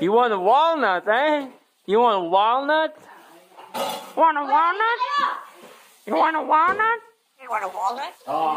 You want a walnut, eh? You want a walnut? Want a walnut? You want a walnut? You want a walnut? Oh.